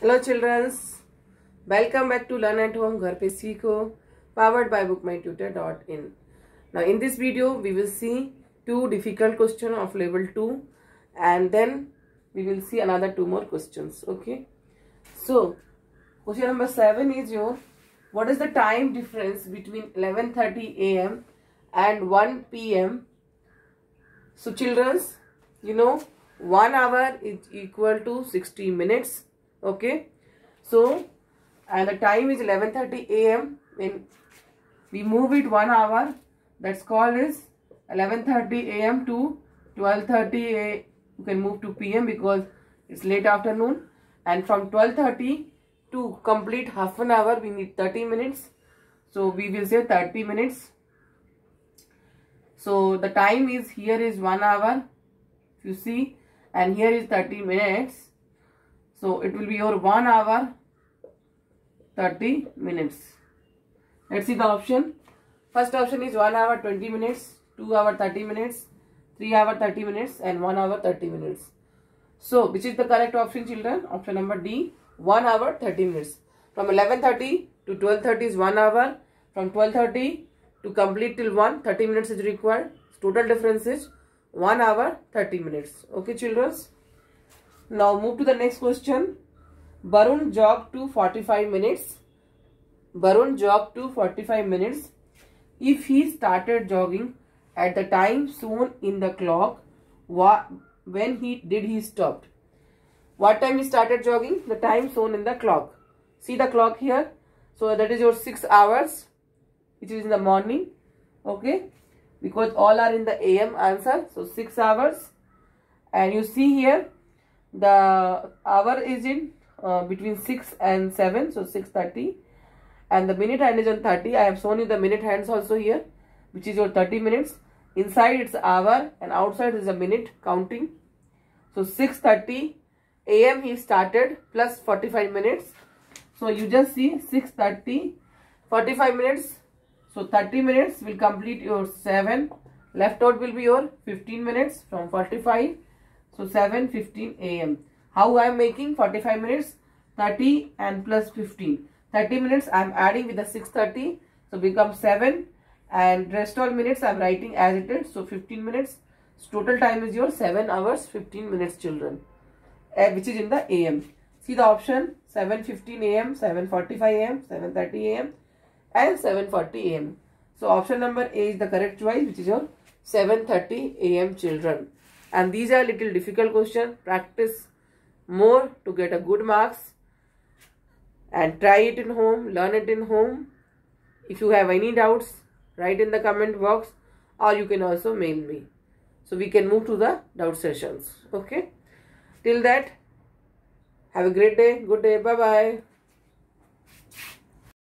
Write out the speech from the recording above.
Hello children, welcome back to Learn at Home Ghar Pe Seekho powered by bookmytutor.in. Now in this video we will see two difficult question of level 2 and then we will see another two more questions okay. So question number 7 is your what is the time difference between 11:30 am and 1 pm so children's you know 1 hour is equal to 60 minutes okay. So and the time is 11:30 am when we move it 1 hour. That's called is 11:30 am to 12:30 a you can move to pm because it's late afternoon. And from 12:30 to complete half an hour we need 30 minutes. So we will say 30 minutes. So the time is here is 1 hour. You see and here is 30 minutes so it will be your 1 hour 30 minutes. Let's see the option. First option is 1 hour 20 minutes, 2 hour 30 minutes, 3 hour 30 minutes and 1 hour 30 minutes. So which is the correct option children? Option number D 1 hour 30 minutes. From 11.30 to 12.30 is 1 hour. From 12.30 to complete till 1 30 minutes is required. Total difference is 1 hour 30 minutes. Okay children. Now move to the next question. Barun jogged to 45 minutes. Barun jogged to 45 minutes. If he started jogging at the time shown in the clock, when he did he stopped? What time he started jogging? The time shown in the clock. See the clock here. So that is your 6 hours which is in the morning. Okay. Because all are in the AM answer. So 6 hours. And you see here the hour is in uh, between 6 and 7 so 6.30 and the minute hand is on 30 i have shown you the minute hands also here which is your 30 minutes. Inside it's hour and outside is a minute counting. So 6.30 am he started plus 45 minutes. So you just see 6.30 45 minutes. So 30 minutes will complete your 7 left out will be your 15 minutes from 45 so 7.15 am. How I am making 45 minutes 30 and plus 15. 30 minutes I am adding with the 6.30. So become 7 and rest all minutes I am writing as it is. So 15 minutes. So total time is your 7 hours 15 minutes children. Uh, which is in the am. See the option 7.15 am, 7.45 am, 7.30 am and 7.40 am. So option number A is the correct choice which is your 7.30 am children and these are little difficult question. Practice more to get a good marks. And try it in home. Learn it in home. If you have any doubts write in the comment box or you can also mail me. So we can move to the doubt sessions. Okay? Till that have a great day. Good day. Bye bye